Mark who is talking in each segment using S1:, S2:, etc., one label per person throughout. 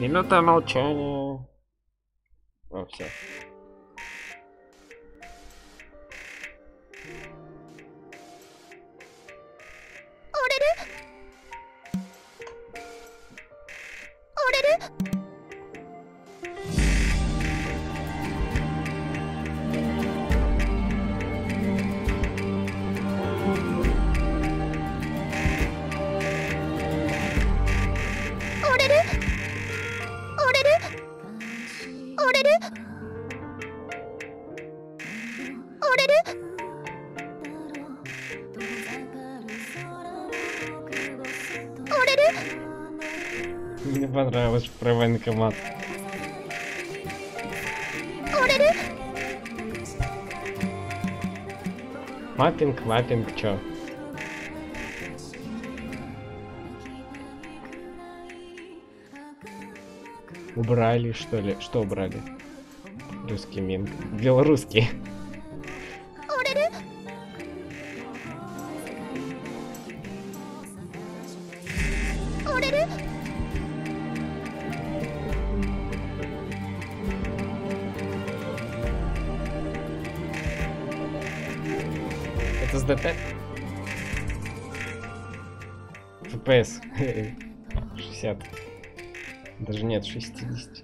S1: Minuta milczenia. Dobrze. О, все. Мне понравилось про военкомат. Маппинг, маппинг, чё? Убрали, что ли? Что убрали? Русский минг. Белорусский. Это с ДТ? FPS. 60. Даже нет, 60.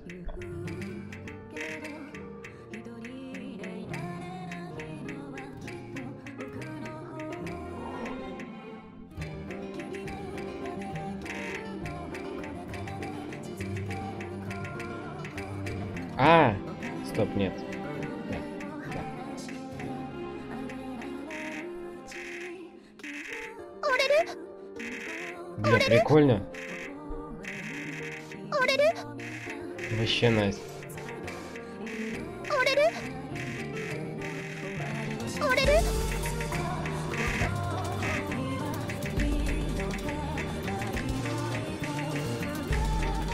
S1: А, стоп, нет. Бля, прикольно. Вообще найс.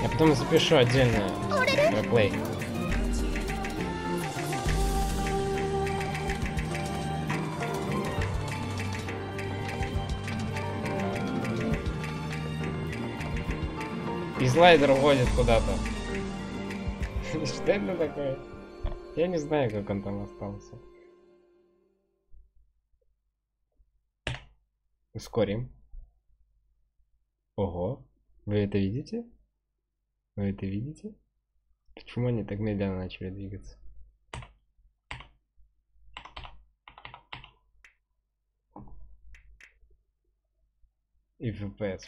S1: Я потом запишу отдельно реплей. И слайдер уходит куда-то. Что это такое? Я не знаю, как он там остался. Ускорим. Ого. Вы это видите? Вы это видите? Почему они так медленно начали двигаться? И FPS.